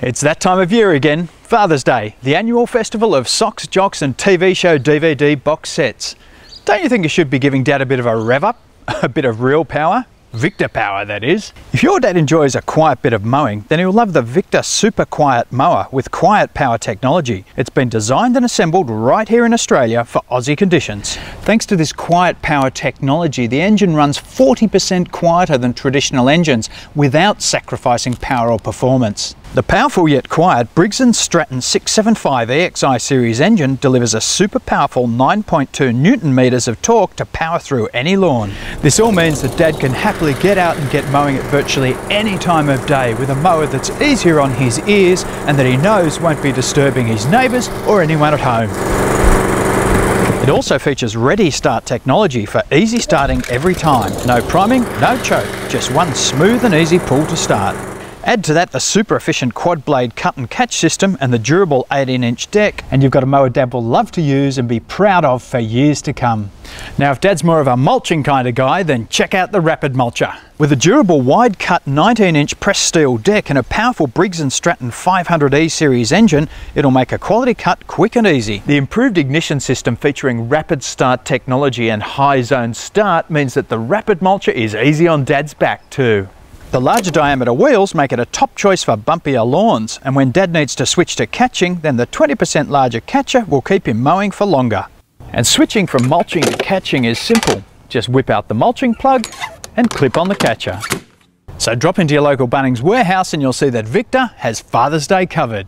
It's that time of year again, Father's Day, the annual festival of socks, jocks and TV show DVD box sets. Don't you think you should be giving Dad a bit of a rev up? A bit of real power? Victa power, that is. If your dad enjoys a quiet bit of mowing, then he'll love the Victa Super Quiet Mower with quiet power technology. It's been designed and assembled right here in Australia for Aussie conditions. Thanks to this quiet power technology, the engine runs 40% quieter than traditional engines without sacrificing power or performance. The powerful yet quiet Briggs & Stratton 675 EXI series engine delivers a super powerful 9.2 newton meters of torque to power through any lawn. This all means that Dad can happily get out and get mowing at virtually any time of day with a mower that's easier on his ears and that he knows won't be disturbing his neighbours or anyone at home. It also features ready start technology for easy starting every time. No priming, no choke, just one smooth and easy pull to start. Add to that the super efficient quad blade cut and catch system and the durable 18 inch deck and you've got a mower Dad will love to use and be proud of for years to come. Now if Dad's more of a mulching kind of guy then check out the Rapid Mulcher. With a durable wide cut 19 inch pressed steel deck and a powerful Briggs & Stratton 500E series engine it'll make a quality cut quick and easy. The improved ignition system featuring rapid start technology and high zone start means that the Rapid Mulcher is easy on Dad's back too. The larger diameter wheels make it a top choice for bumpier lawns, and when Dad needs to switch to catching, then the 20% larger catcher will keep him mowing for longer. And switching from mulching to catching is simple. Just whip out the mulching plug and clip on the catcher. So drop into your local Bunnings warehouse and you'll see that Victa has Father's Day covered.